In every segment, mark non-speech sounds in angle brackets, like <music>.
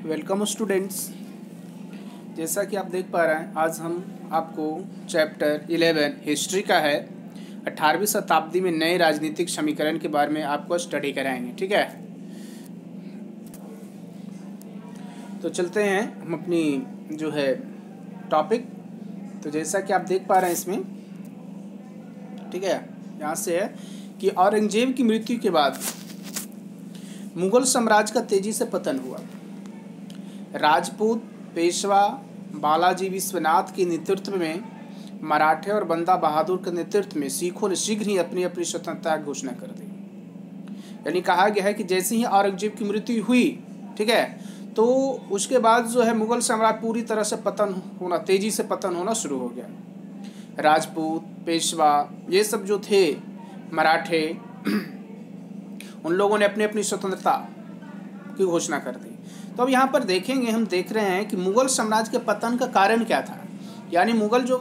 Welcome students जैसा कि आप देख पा रहे हैं, आज हम आपको चैप्टर 11 हिस्ट्री का है। अठारहवीं शताब्दी में नए राजनीतिक समीकरण के बारे में आपको स्टडी कराएँगे, ठीक है? तो चलते हैं, हम अपनी जो है टॉपिक तो जैसा कि आप देख पा रहे हैं इसमें, ठीक है, यहाँ से है कि औरंगज़ेब की मृत्यु के बाद मुगल साम्राज्य का तेज़ी से पतन हुआ। राजपूत, पेशवा, बालाजी विश्वनाथ के नेतृत्व में, मराठे और बंदा बहादुर के नेतृत्व में सिखों ने शीघ्र ही अपनी अपनी स्वतंत्रता की घोषणा कर दी। यानी कहा गया है कि जैसे ही औरंगज़ेब की मृत्यु हुई, ठीक है तो उसके बाद जो है मुगल साम्राज्य पूरी तरह से पतन होना, तेज़ी से पतन होना शुरू हो गया। राजपूत, पेशवा, ये सब जो थे मराठे, <clears throat> उन लोगों ने अपनी अपनी स्वतंत्रता की घोषणा कर दी। तो अब यहाँ पर देखेंगे, हम देख रहे हैं कि मुगल साम्राज्य के पतन का कारण क्या था। यानी मुगल जो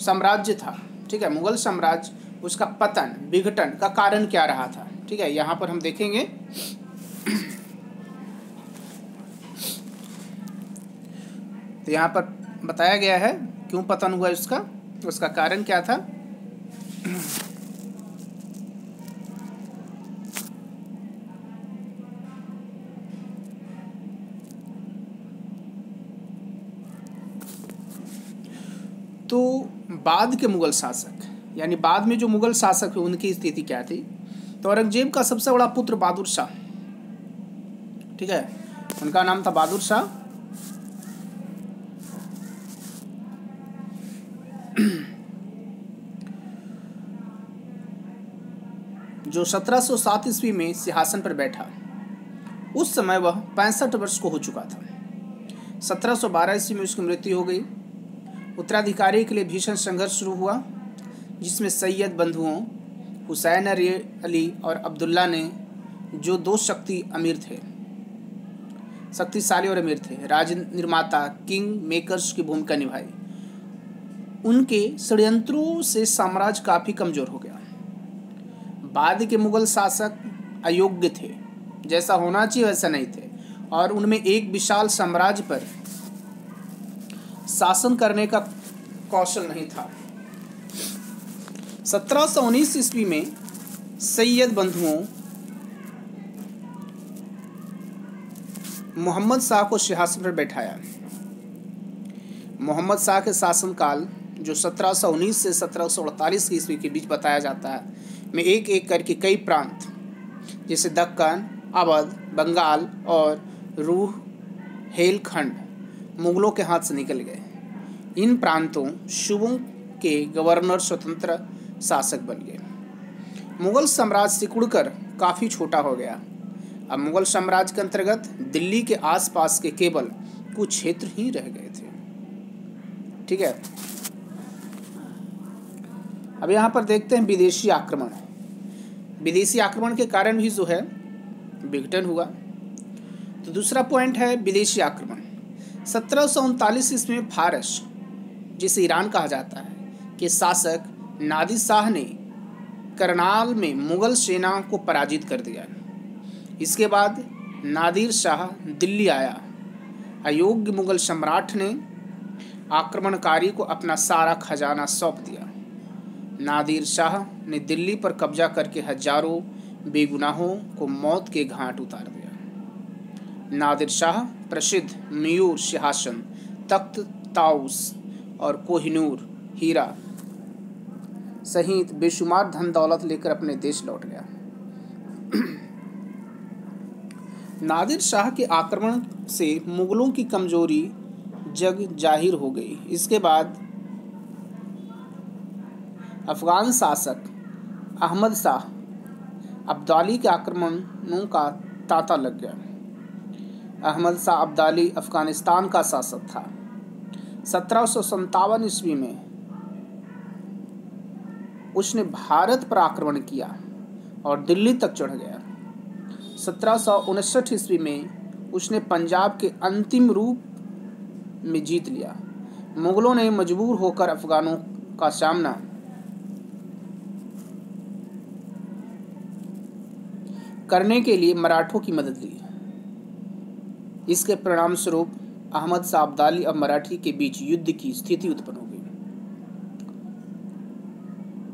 साम्राज्य था, ठीक है, मुगल साम्राज्य, उसका पतन, विघटन का कारण क्या रहा था, ठीक है, यहाँ पर हम देखेंगे। तो यहाँ पर बताया गया है, क्यों पतन हुआ उसका उसका कारण क्या था तो बाद के मुगल शासक, यानी बाद में जो मुगल शासक हुए उनकी स्थिति क्या थी? तो औरंगज़ेब का सबसे बड़ा पुत्र बहादुर शाह। ठीक है? उनका नाम था बहादुर शाह। जो 1707 ईस्वी में सिंहासन पर बैठा, उस समय वह पैंसठ वर्ष को हो चुका था। 1712 ईस्वी में उसकी मृत्यु हो गई। उत्तराधिकारी के लिए भीषण संघर्ष शुरू हुआ, जिसमें सैयद बंधुओं, हुसैन अली और अब्दुल्ला ने, जो दो शक्ति अमीर थे, शक्तिशाली और अमीर थे, राज निर्माता किंग मेकर्स की भूमिका निभाई। उनके षड्यंत्रों से साम्राज्य काफ़ी कमज़ोर हो गया। बाद के मुगल शासक अयोग्य थे, जैसा होना चाहिए वैसा नहीं थे, और उनमें एक विशाल साम्राज्य पर शासन करने का कौशल नहीं था। 1719 ईस्वी में सैयद बंधुओं मोहम्मद शाह को सिंहासन पर बैठाया। मोहम्मद शाह के शासनकाल, जो 1719 से 1748 की ईस्वी के बीच बताया जाता है, में एक एक करके कई प्रांत, जैसे दक्कन, अवध, बंगाल और रूह, हेलखंड, मुगलों के हाथ से निकल गए। इन प्रांतों शुभों के गवर्नर स्वतंत्र शासक बन गए। मुगल साम्राज्य सिकुड़कर काफ़ी छोटा हो गया। अब मुगल साम्राज्य के अंतर्गत दिल्ली के आसपास के केवल कुछ क्षेत्र ही रह गए थे। ठीक है? अब यहाँ पर देखते हैं विदेशी आक्रमण। विदेशी आक्रमण के कारण भी जो है, विघटन हुआ। तो दूसरा पॉइंट है विदेशी आक्रमण। सत्रह सौ उनतालीस ईस्वी में फारस जिसे ईरान कहा जाता है, के शासक नादिर शाह ने करनाल में मुगल सेना को पराजित कर दिया इसके बाद नादिर शाह दिल्ली आया। अयोग्य मुगल सम्राट ने आक्रमणकारी को अपना सारा खजाना सौंप दिया। नादिर शाह ने दिल्ली पर कब्जा करके हज़ारों बेगुनाहों को मौत के घाट उतार दिया। नादिर शाह प्रसिद्ध मयूर सिंहासन तख्त ताउस और कोहिनूर, हीरा सहित बेशुमार धन दौलत लेकर अपने देश लौट गया। नादिर शाह के आक्रमण से मुगलों की कमज़ोरी जग ज़ाहिर हो गई। इसके बाद अफगान शासक अहमद शाह अब्दाली के आक्रमणों का तांता लग गया। अहमद शाह अब्दाली अफ़गानिस्तान का शासक था। सत्रह ईस्वी में उसने भारत पर आक्रमण किया और दिल्ली तक चढ़ गया। सत्रह सौ उनसठ ईस्वी में उसने पंजाब के अंतिम रूप में जीत लिया। मुगलों ने मजबूर होकर अफगानों का सामना करने के लिए मराठों की मदद ली। इसके परिणाम स्वरूप अहमद शाह अब्दाली और मराठी के बीच युद्ध की स्थिति उत्पन्न हो गई।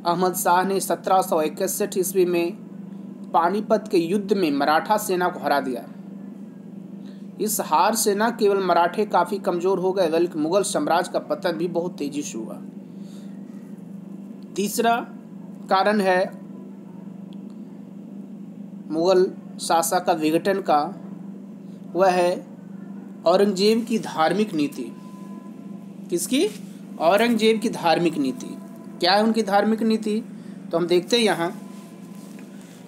अहमद शाह ने सत्रह सौ इकसठ ईस्वी में पानीपत के युद्ध में मराठा सेना को हरा दिया। इस हार से न केवल मराठे काफ़ी कमज़ोर हो गए, बल्कि मुगल साम्राज्य का पतन भी बहुत तेज़ी से हुआ। तीसरा कारण है मुगल शासक का विघटन का, वह है औरंगज़ेब की धार्मिक नीति। किसकी? औरंगज़ेब की धार्मिक नीति। क्या है उनकी धार्मिक नीति? तो हम देखते हैं यहाँ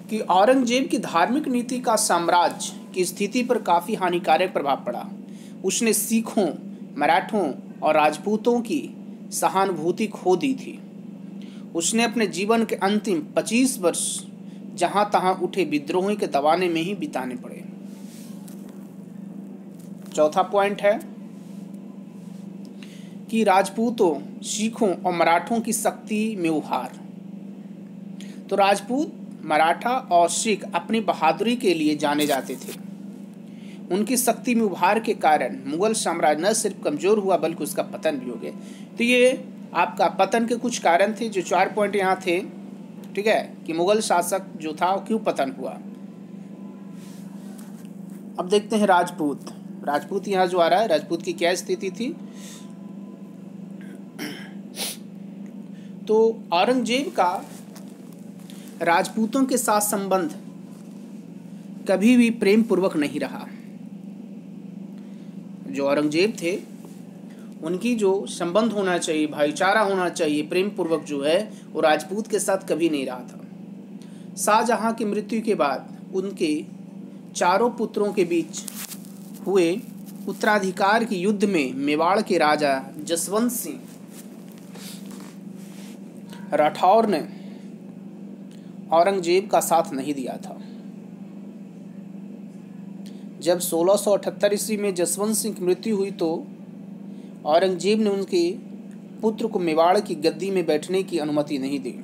कि औरंगज़ेब की धार्मिक नीति का साम्राज्य की स्थिति पर काफ़ी हानिकारक प्रभाव पड़ा। उसने सिखों, मराठों और राजपूतों की सहानुभूति खो दी थी। उसने अपने जीवन के अंतिम 25 वर्ष जहाँ तहां उठे विद्रोहों के दबाने में ही बिताने पड़े। चौथा पॉइंट है कि राजपूतों, सिखों और मराठों की शक्ति में उहार। तो राजपूत, मराठा और सिख अपनी बहादुरी के लिए जाने जाते थे। उनकी शक्ति में उभार के कारण मुगल साम्राज्य न सिर्फ़ कमज़ोर हुआ, बल्कि उसका पतन भी हो गया। तो ये आपका पतन के कुछ कारण थे, जो चार पॉइंट यहाँ थे, ठीक है, कि मुगल शासक जो था क्यों पतन हुआ? अब देखते हैं राजपूत। राजपूत यहाँ जो आ रहा है, राजपूत की क्या स्थिति थी? तो औरंगज़ेब का राजपूतों के साथ संबंध कभी भी प्रेम पूर्वक नहीं रहा। जो औरंगज़ेब थे, उनकी जो संबंध होना चाहिए, भाईचारा होना चाहिए प्रेम पूर्वक जो है, वो राजपूत के साथ कभी नहीं रहा था। शाहजहां की मृत्यु के बाद उनके चारों पुत्रों के बीच हुए उत्तराधिकार के युद्ध में मेवाड़ के राजा जसवंत सिंह। राठौर ने औरंगज़ेब का साथ नहीं दिया था। जब 1678 ईस्वी में जसवंत सिंह की मृत्यु हुई तो औरंगज़ेब ने उनके पुत्र को मेवाड़ की गद्दी में बैठने की अनुमति नहीं दी।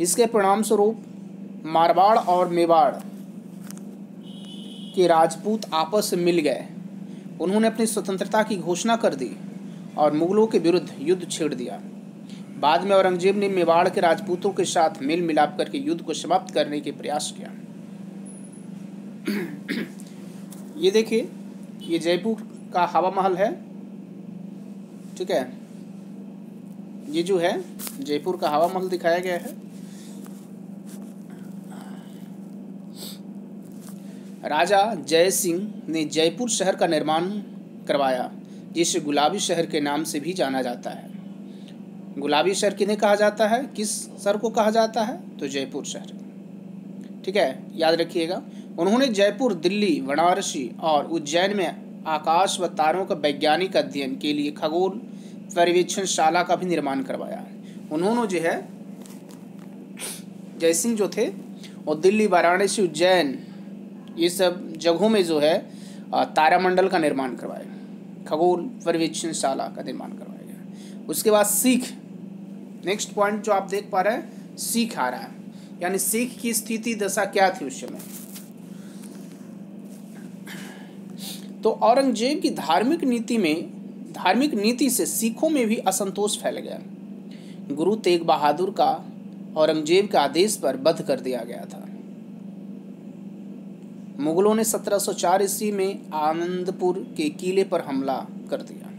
इसके परिणाम स्वरूप मारवाड़ और मेवाड़ के राजपूत आपस में मिल गए। उन्होंने अपनी स्वतंत्रता की घोषणा कर दी और मुगलों के विरुद्ध युद्ध छेड़ दिया। बाद में औरंगज़ेब ने मेवाड़ के राजपूतों के साथ मेल मिलाप करके युद्ध को समाप्त करने के प्रयास किया। ये देखिए, ये जयपुर का हवा महल है। ठीक है? ये जो है, जयपुर का हवा महल दिखाया गया है। राजा जय सिंह ने जयपुर शहर का निर्माण करवाया, जिसे गुलाबी शहर के नाम से भी जाना जाता है। गुलाबी शहर किन्हें कहा जाता है? किस शहर को कहा जाता है? तो जयपुर शहर। ठीक है, याद रखिएगा। उन्होंने जयपुर, दिल्ली, वाराणसी और उज्जैन में आकाश व तारों का वैज्ञानिक अध्ययन के लिए खगोल पर्यवेक्षण शाला का भी निर्माण करवाया। उन्होंने जो है, जयसिंह जो थे और दिल्ली, वाराणसी, उज्जैन ये सब जगहों में जो है तारामंडल का निर्माण करवाया गया। खगोल पर्यवेक्षण शाला का निर्माण करवाया गया। उसके बाद सिख। नेक्स्ट पॉइंट जो आप देख पा रहे हैं, सीख आ रहा है। यानी सिख की स्थिति, दशा क्या थी उस समय? तो औरंगज़ेब की धार्मिक नीति में, धार्मिक नीति से सिखों में भी असंतोष फैल गया। गुरु तेग बहादुर का औरंगज़ेब के आदेश पर बध कर दिया गया था। मुगलों ने 1704 ईस्वी में आनंदपुर के किले पर हमला कर दिया।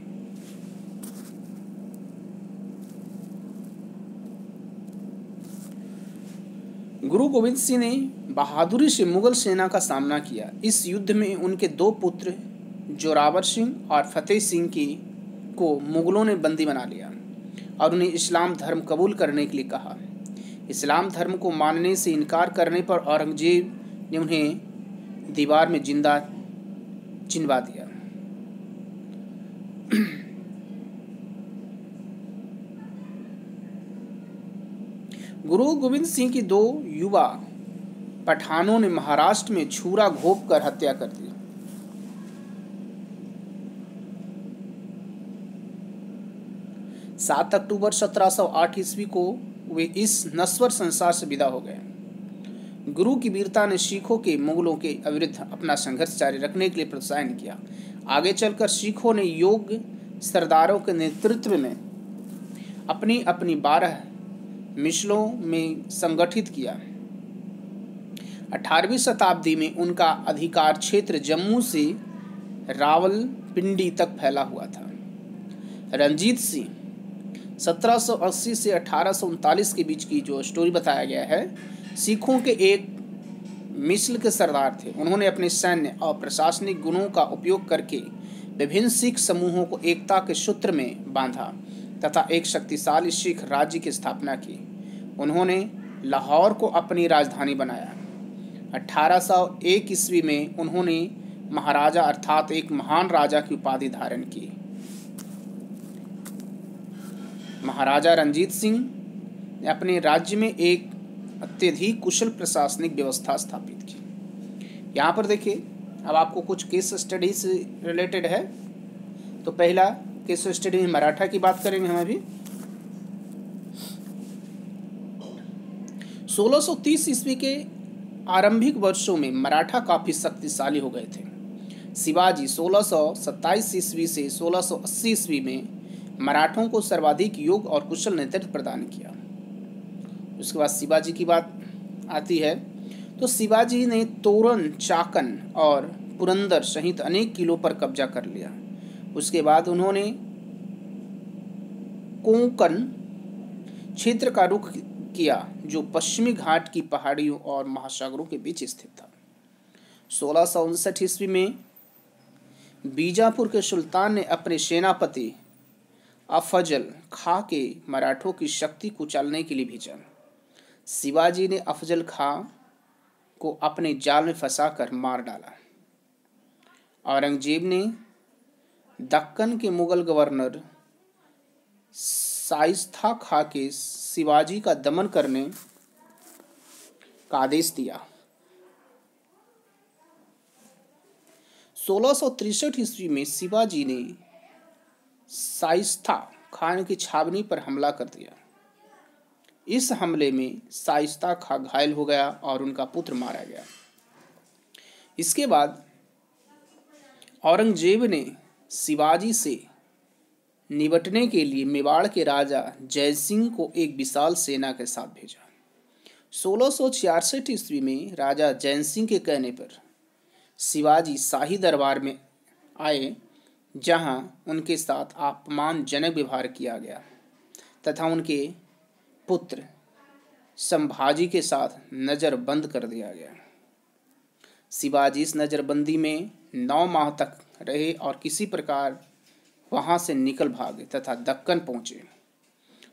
गुरु गोविंद सिंह ने बहादुरी से मुगल सेना का सामना किया। इस युद्ध में उनके दो पुत्र, जोरावर सिंह और फतेह सिंह की को मुगलों ने बंदी बना लिया और उन्हें इस्लाम धर्म कबूल करने के लिए कहा। इस्लाम धर्म को मानने से इनकार करने पर औरंगज़ेब ने उन्हें दीवार में ज़िंदा चिनवा दिया। गुरु गोविंद सिंह की दो युवा पठानों ने महाराष्ट्र में छुरा घोप कर हत्या कर दी। सात अक्टूबर 1708 ईस्वी को वे इस नस्वर संसार से विदा हो गए। गुरु की वीरता ने सिखों के मुगलों के अविरुद्ध अपना संघर्ष जारी रखने के लिए प्रोत्साहन किया। आगे चलकर सिखों ने योग सरदारों के नेतृत्व में अपनी अपनी बारह मिसलों में संगठित किया। 18वीं शताब्दी में उनका अधिकार क्षेत्र जम्मू से रावलपिंडी तक फैला हुआ था। रंजीत सिंह 1780 से अठारह के बीच की जो स्टोरी बताया गया है सिखों के एक मिस्ल के सरदार थे। उन्होंने अपने सैन्य और प्रशासनिक गुणों का उपयोग करके विभिन्न सिख समूहों को एकता के सूत्र में बांधा तथा एक शक्तिशाली सिख राज्य की स्थापना की। उन्होंने लाहौर को अपनी राजधानी बनाया। 1801 ईस्वी में उन्होंने महाराजा अर्थात एक महान राजा की उपाधि धारण की। महाराजा रंजीत सिंह ने अपने राज्य में एक अत्यधिक कुशल प्रशासनिक व्यवस्था स्थापित की। यहाँ पर देखिए, अब आपको कुछ केस स्टडी से रिलेटेड है। तो पहला केस स्टडी में मराठा की बात करेंगे हम अभी। 1630 ईस्वी के आरंभिक वर्षों में मराठा काफ़ी शक्तिशाली हो गए थे। शिवाजी 1627 ईस्वी से 1680 ईस्वी में मराठों को सर्वाधिक योग और कुशल नेतृत्व प्रदान किया। उसके बाद शिवाजी की बात आती है। तो शिवाजी ने तोरण, चाकन और पुरंदर सहित अनेक किलों पर कब्जा कर लिया। उसके बाद उन्होंने कोंकण क्षेत्र का रुख किया, जो पश्चिमी घाट की पहाड़ियों और महासागरों के बीच स्थित था। सोलह सौ उनसठ ईस्वी में बीजापुर के सुल्तान ने अपने सेनापति अफजल खां के मराठों की शक्ति कुचलने के लिए भेजा। शिवाजी ने अफजल खां को अपने जाल में फंसाकर मार डाला। औरंगज़ेब ने दक्कन के मुगल गवर्नर साइस्था खा के शिवाजी का दमन करने का आदेश दिया। सोलह ईस्वी में शिवाजी ने साइस्था खान की छावनी पर हमला कर दिया। इस हमले में साइस्ता खा घायल हो गया और उनका पुत्र मारा गया। इसके बाद औरंगज़ेब ने शिवाजी से निपटने के लिए मेवाड़ के राजा जयसिंह को एक विशाल सेना के साथ भेजा। सोलह ईस्वी में राजा जयसिंह के कहने पर शिवाजी शाही दरबार में आए, जहाँ उनके साथ अपमानजनक व्यवहार किया गया तथा उनके पुत्र संभाजी के साथ नज़रबंद कर दिया गया। शिवाजी इस नज़रबंदी में नौ माह तक रहे और किसी प्रकार वहाँ से निकल भागे तथा दक्कन पहुँचे।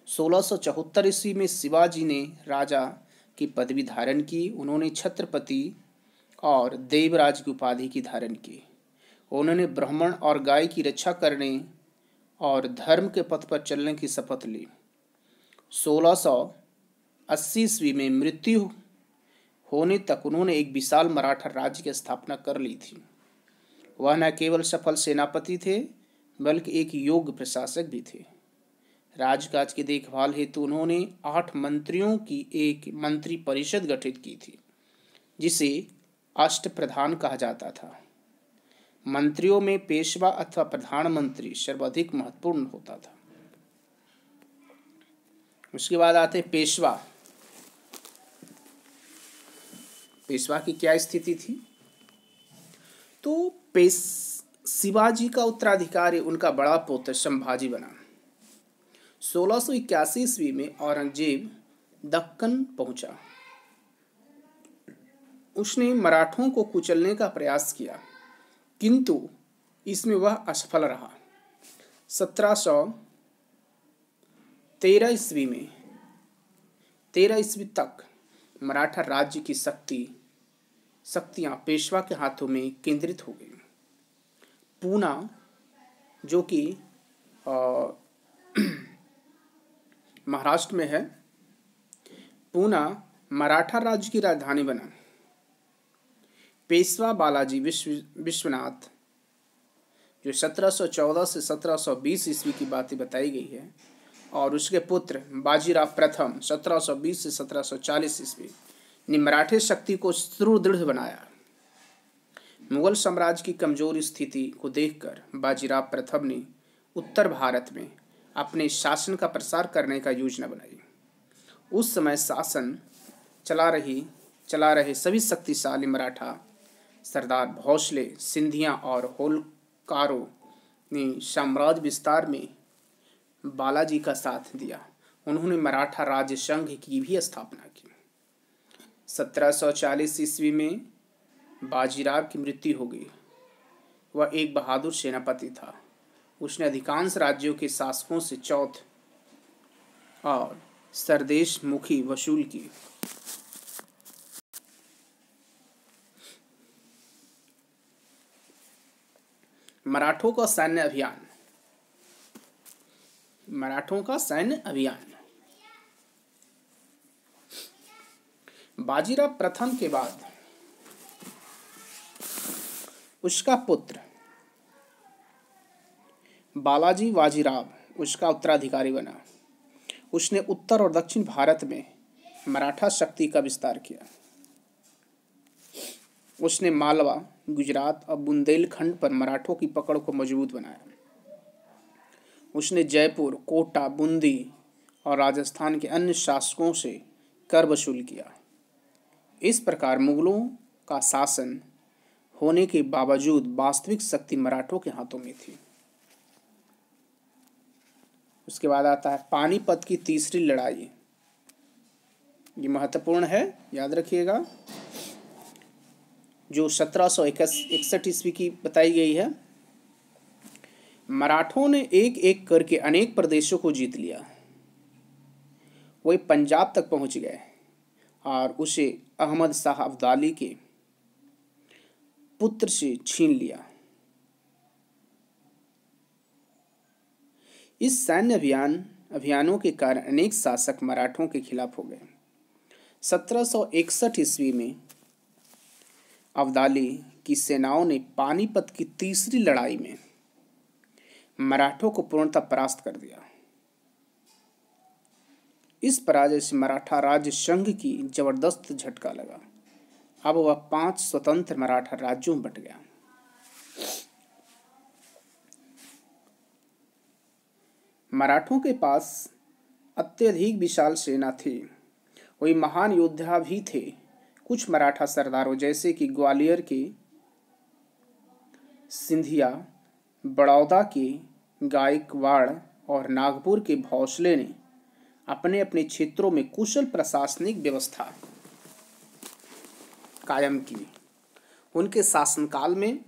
सोलह ईस्वी में शिवाजी ने राजा की पदवी धारण की, उन्होंने छत्रपति और देवराज की उपाधि की धारण की। उन्होंने ब्राह्मण और गाय की रक्षा करने और धर्म के पथ पर चलने की शपथ ली। 1680 ईस्वी में मृत्यु होने तक उन्होंने एक विशाल मराठा राज्य की स्थापना कर ली थी। वह न केवल सफल सेनापति थे, बल्कि एक योग्य प्रशासक भी थे। राजकाज की देखभाल हेतु उन्होंने आठ मंत्रियों की एक मंत्री परिषद गठित की थी, जिसे अष्ट प्रधान कहा जाता था। मंत्रियों में पेशवा अथवा प्रधानमंत्री सर्वाधिक महत्वपूर्ण होता था। उसके बाद आते हैं पेशवा। पेशवा की क्या स्थिति थी? तो पेश, शिवाजी का उत्तराधिकारी, उनका बड़ा पुत्र संभाजी बना। सोलह सौ इक्यासी ईस्वी में औरंगज़ेब दक्कन पहुँचा। उसने मराठों को कुचलने का प्रयास किया, किंतु इसमें वह असफल रहा। सत्रह सौ तेरह ईस्वी में, तेरह ईस्वी तक मराठा राज्य की शक्ति, शक्तियाँ पेशवा के हाथों में केंद्रित हो गई। पूना, जो कि <clears throat> महाराष्ट्र में है, पूना मराठा राज्य की राजधानी बना। पेशवा बालाजी विश्व, विश्वनाथ, जो 1714 से 1720 ईस्वी की बातें बताई गई है और उसके पुत्र बाजीराव प्रथम 1720 से 1740 ईस्वी ने मराठे शक्ति को सुदृढ़ बनाया। मुगल साम्राज्य की कमज़ोर स्थिति को देखकर बाजीराव प्रथम ने उत्तर भारत में अपने शासन का प्रसार करने का योजना बनाई। उस समय शासन चला रही, चला रहे सभी शक्तिशाली मराठा सरदार भोसले, सिंधिया और होलकारों ने साम्राज्य विस्तार में बालाजी का साथ दिया। उन्होंने मराठा राज्य संघ की भी स्थापना की। 1740 ईस्वी में बाजीराव की मृत्यु हो गई। वह एक बहादुर सेनापति था। उसने अधिकांश राज्यों के शासकों से चौथ और सरदेश मुखी वसूल की। मराठों का सैन्य अभियान मराठों का सैन्य अभियान। बाजीराव प्रथम के बाद उसका पुत्र बालाजी बाजीराव उसका उत्तराधिकारी बना। उसने उत्तर और दक्षिण भारत में मराठा शक्ति का विस्तार किया। उसने मालवा, गुजरात और बुंदेलखंड पर मराठों की पकड़ को मज़बूत बनाया। उसने जयपुर, कोटा, बूंदी और राजस्थान के अन्य शासकों से कर वसूल किया। इस प्रकार मुगलों का शासन होने के बावजूद वास्तविक शक्ति मराठों के हाथों में थी। उसके बाद आता है पानीपत की तीसरी लड़ाई। ये महत्वपूर्ण है, याद रखिएगा, जो सत्रह सौ इकसठ ईस्वी की बताई गई है। मराठों ने एक एक करके अनेक प्रदेशों को जीत लिया। वे पंजाब तक पहुँच गए और उसे अहमद शाह अब्दाली के पुत्र से छीन लिया। इस सैन्य अभियान, अभियानों के कारण अनेक शासक मराठों के खिलाफ हो गए। 1761 ईस्वी में अब्दाली की सेनाओं ने पानीपत की तीसरी लड़ाई में मराठों को पूर्णतः परास्त कर दिया। इस पराजय से मराठा राज्य संघ की ज़बरदस्त झटका लगा। अब वह पाँच स्वतंत्र मराठा राज्यों में बट गया। मराठों के पास अत्यधिक विशाल सेना थी। वही महान योद्धा भी थे। कुछ मराठा सरदारों जैसे कि ग्वालियर के सिंधिया, बड़ौदा के गायकवाड़ और नागपुर के भौसले ने अपने अपने क्षेत्रों में कुशल प्रशासनिक व्यवस्था कायम की। उनके शासनकाल में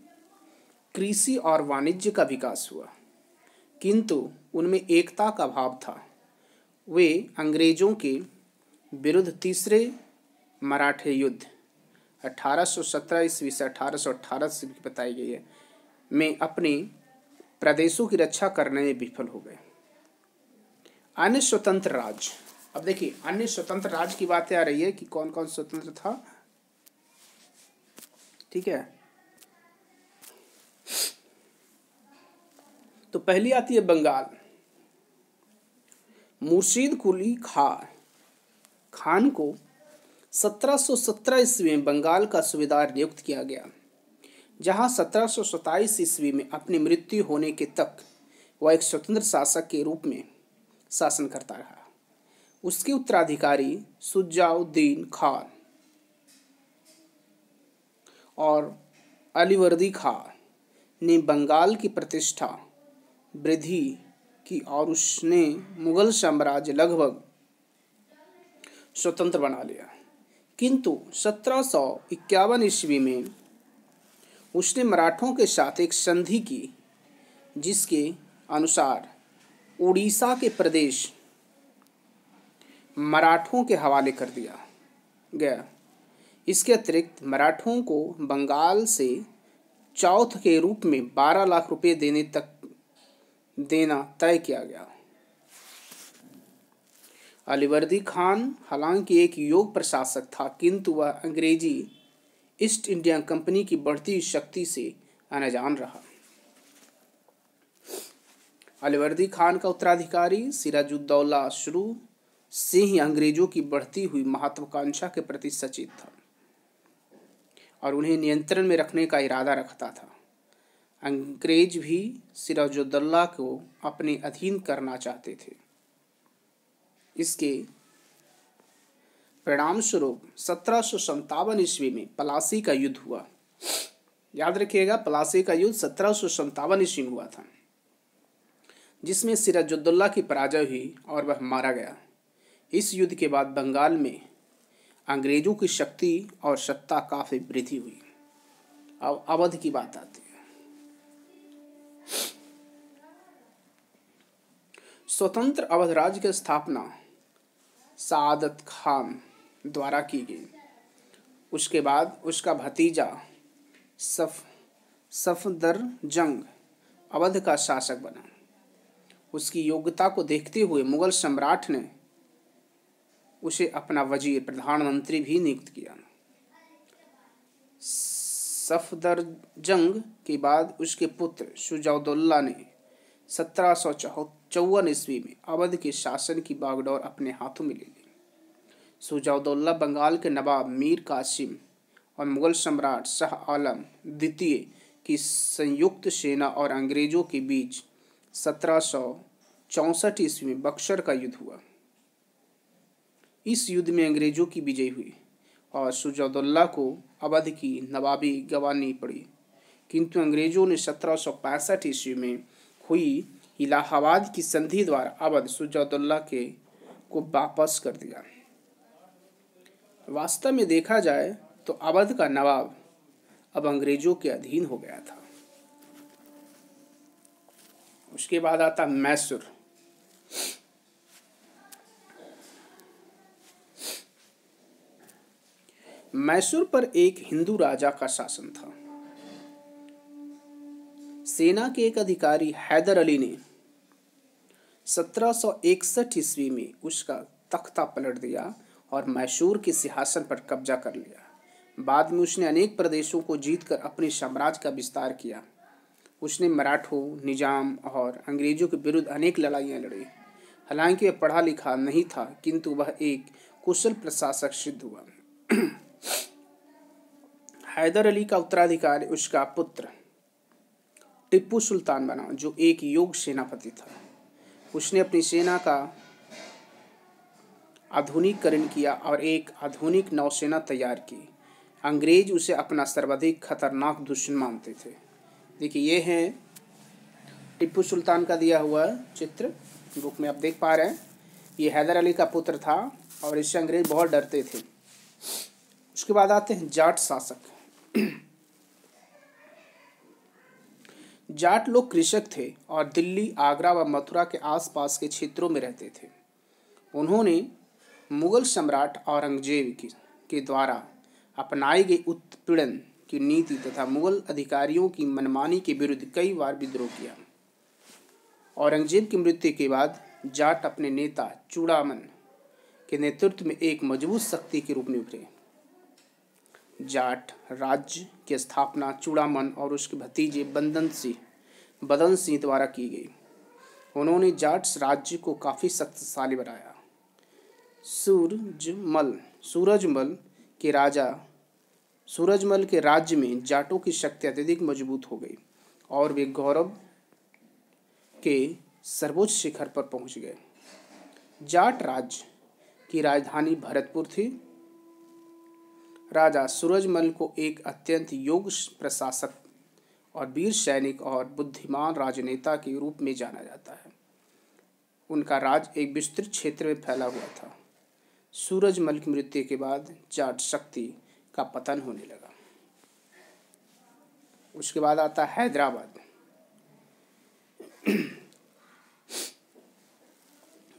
कृषि और वाणिज्य का विकास हुआ, किंतु उनमें एकता का भाव था। वे अंग्रेज़ों के विरुद्ध तीसरे मराठे युद्ध 1817 ईस्वी से 1818 से बताई गई है में अपने प्रदेशों की रक्षा करने में विफल हो गए। अन्य स्वतंत्र राज्य। अब देखिए, अन्य स्वतंत्र राज्य की बातें आ रही है कि कौन कौन स्वतंत्र था। ठीक है? तो पहली आती है बंगाल। मुर्शीद कुली खा, खान को 1717 ईस्वी में बंगाल का सुबेदार नियुक्त किया गया। जहाँ 1727 ईस्वी में अपनी मृत्यु होने के तक वह एक स्वतंत्र शासक के रूप में शासन करता रहा। उसके उत्तराधिकारी सुजाउद्दीन खान और अलीवर्दी खान ने बंगाल की प्रतिष्ठा, वृद्धि की और उसने मुगल साम्राज्य लगभग स्वतंत्र बना लिया। किंतु सत्रह सौ इक्यावन ईस्वी में उसने मराठों के साथ एक संधि की, जिसके अनुसार उड़ीसा के प्रदेश मराठों के हवाले कर दिया गया। इसके अतिरिक्त मराठों को बंगाल से चौथ के रूप में 12 लाख रुपए देने तक देना तय किया गया। अलीवर्दी खान हालाँकि एक योग प्रशासक था, किंतु वह अंग्रेज़ी ईस्ट इंडिया कंपनी की बढ़ती शक्ति से अनजान रहा। अलीवर्दी खान का उत्तराधिकारी सिराजुद्दौला शुरू से ही अंग्रेज़ों की बढ़ती हुई महत्वाकांक्षा के प्रति सचेत था और उन्हें नियंत्रण में रखने का इरादा रखता था। अंग्रेज़ भी सिराजुद्दौला को अपने अधीन करना चाहते थे। इसके परिणाम स्वरूप सत्रह ईस्वी में पलासी का युद्ध हुआ। याद रखिएगा, पलासी का युद्ध सत्रह सौ सतावन ईस्वी में हुआ था, जिसमें सिराजुद्दौला की पराजय हुई और वह मारा गया। इस युद्ध के बाद बंगाल में अंग्रेज़ों की शक्ति और सत्ता काफ़ी वृद्धि हुई। अब अवध की बात आती है। स्वतंत्र अवध राज्य की स्थापना सादत खान द्वारा की गई। उसके बाद उसका भतीजा सफ, सफदर जंग अवध का शासक बना। उसकी योग्यता को देखते हुए मुगल सम्राट ने उसे अपना वज़ीर, प्रधानमंत्री भी नियुक्त किया। सफदर जंग के बाद उसके पुत्र शुजाउद्दौला ने सत्रह सौ चौवन ईस्वी में अवध के शासन की बागडोर अपने हाथों में ले ली। सुजाउद्दौला बंगाल के नवाब मीर कासिम और मुगल सम्राट शाह आलम द्वितीय की संयुक्त सेना और अंग्रेज़ों के बीच सत्रह सौ चौंसठ ईस्वी में बक्सर का युद्ध हुआ। इस युद्ध में अंग्रेज़ों की विजय हुई और सुजाउद्दौला को अवध की नवाबी गंवानी पड़ी। किंतु अंग्रेज़ों ने सत्रह सौ पैंसठ ईस्वी में हुई इलाहाबाद की संधि द्वारा अवध सुजाउद्दौला के को वापस कर दिया। वास्तव में देखा जाए तो अवध का नवाब अब अंग्रेज़ों के अधीन हो गया था। उसके बाद आता मैसूर। मैसूर पर एक हिंदू राजा का शासन था। सेना के एक अधिकारी हैदर अली ने 1761 ईस्वी में उसका तख्ता पलट दिया और मैसूर के सिंहासन पर कब्जा कर लिया। बाद में उसने अनेक प्रदेशों को जीतकर अपने साम्राज्य का विस्तार किया। उसने मराठों, निज़ाम और अंग्रेज़ों के विरुद्ध अनेक लड़ाइयाँ लड़ी। हालाँकि वह पढ़ा लिखा नहीं था, किंतु वह एक कुशल प्रशासक सिद्ध हुआ। <clears throat> हैदर अली का उत्तराधिकारी उसका पुत्र टिप्पू सुल्तान बना, जो एक योग सेनापति था। उसने अपनी सेना का आधुनिकरण किया और एक आधुनिक नौसेना तैयार की। अंग्रेज़ उसे अपना सर्वाधिक खतरनाक दुश्मन मानते थे। देखिए, ये है टिप्पू सुल्तान का दिया हुआ चित्र, बुक में आप देख पा रहे हैं। ये हैदर अली का पुत्र था और इससे अंग्रेज़ बहुत डरते थे। उसके बाद आते हैं जाट शासक। जाट लोग कृषक थे और दिल्ली, आगरा व मथुरा के आसपास के क्षेत्रों में रहते थे। उन्होंने मुगल सम्राट औरंगज़ेब की, के द्वारा अपनाई गई उत्पीड़न की नीति तथा मुगल अधिकारियों की मनमानी के विरुद्ध कई बार विद्रोह किया। औरंगज़ेब की मृत्यु के बाद जाट अपने नेता चूड़ामन के नेतृत्व में एक मज़बूत शक्ति के रूप में उभरे। जाट राज्य की स्थापना चूड़ामन और उसके भतीजे बंदन सिंह, बदन सिंह द्वारा की गई। उन्होंने जाट राज्य को काफ़ी शक्तिशाली बनाया। सूरजमल सूरजमल के राजा, सूरजमल के राज्य में जाटों की शक्ति अत्यधिक मज़बूत हो गई और वे गौरव के सर्वोच्च शिखर पर पहुँच गए। जाट राज्य की राजधानी भरतपुर थी। राजा सूरजमल को एक अत्यंत योग्य प्रशासक और वीर सैनिक और बुद्धिमान राजनेता के रूप में जाना जाता है। उनका राज एक विस्तृत क्षेत्र में फैला हुआ था। सूरजमल की मृत्यु के बाद जाट शक्ति का पतन होने लगा। उसके बाद आता हैदराबाद।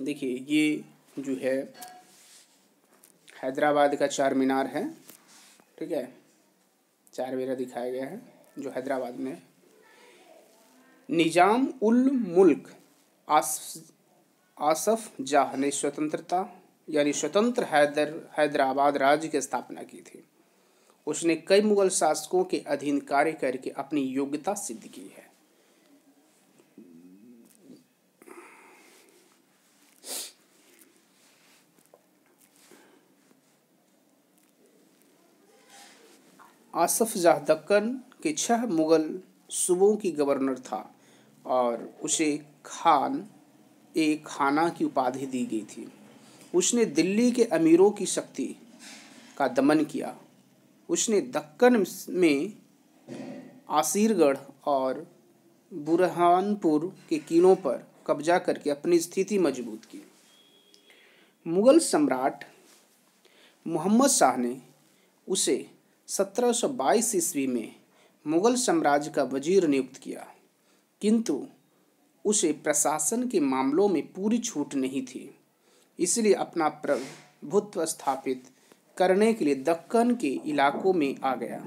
देखिए, ये जो है, हैदराबाद का चार मीनार है, ठीक है? चार मेरा दिखाया गया है, जो हैदराबाद में। निज़ाम उल मुल्क आस, आसफ जाह ने स्वतंत्रता यानी स्वतंत्र हैदर, हैदराबाद राज्य की स्थापना की थी। उसने कई मुगल शासकों के अधीन कार्य करके अपनी योग्यता सिद्ध की है। आसफ जाह दक्कन के छह मुगल सूबों की गवर्नर था और उसे खान, ए खाना की उपाधि दी गई थी। उसने दिल्ली के अमीरों की शक्ति का दमन किया। उसने दक्कन में आसीरगढ़ और बुरहानपुर के किलों पर कब्जा करके अपनी स्थिति मज़बूत की। मुगल सम्राट मोहम्मद शाह ने उसे 1722 ईस्वी में मुगल साम्राज्य का वज़ीर नियुक्त किया, किंतु उसे प्रशासन के मामलों में पूरी छूट नहीं थी। इसलिए अपना प्रभुत्व स्थापित करने के लिए दक्कन के इलाकों में आ गया।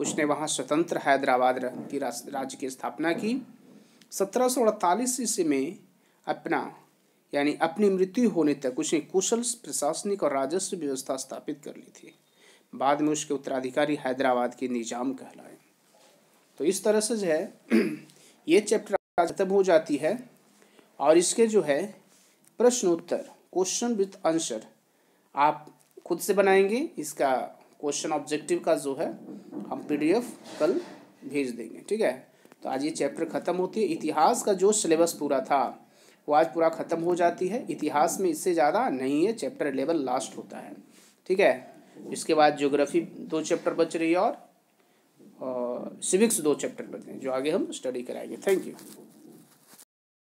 उसने वहाँ स्वतंत्र हैदराबाद की राज्य की स्थापना की। सत्रह सौ अड़तालीस ईस्वी में अपना, यानी अपनी मृत्यु होने तक उसने कुशल प्रशासनिक और राजस्व व्यवस्था स्थापित कर ली थी। बाद में उसके उत्तराधिकारी हैदराबाद के निज़ाम कहलाए। तो इस तरह से जो है, <clears throat> ये चैप्टर खत्म हो जाती है और इसके जो है प्रश्न उत्तर क्वेश्चन विथ आंसर। आप खुद से बनाएँगे, इसका क्वेश्चन ऑब्जेक्टिव का जो है, हम पीडीएफ कल भेज देंगे, ठीक है? तो आज ये चैप्टर ख़त्म होती है। इतिहास का जो सिलेबस पूरा था, वो आज पूरा ख़त्म हो जाती है। इतिहास में इससे ज़्यादा नहीं है, चैप्टर लेवल लास्ट होता है, ठीक है? इसके बाद ज्योग्राफी दो चैप्टर बच रही है और सिविक्स दो चैप्टर बच रहे हैं, जो आगे हम स्टडी कराएँगे। Thank you.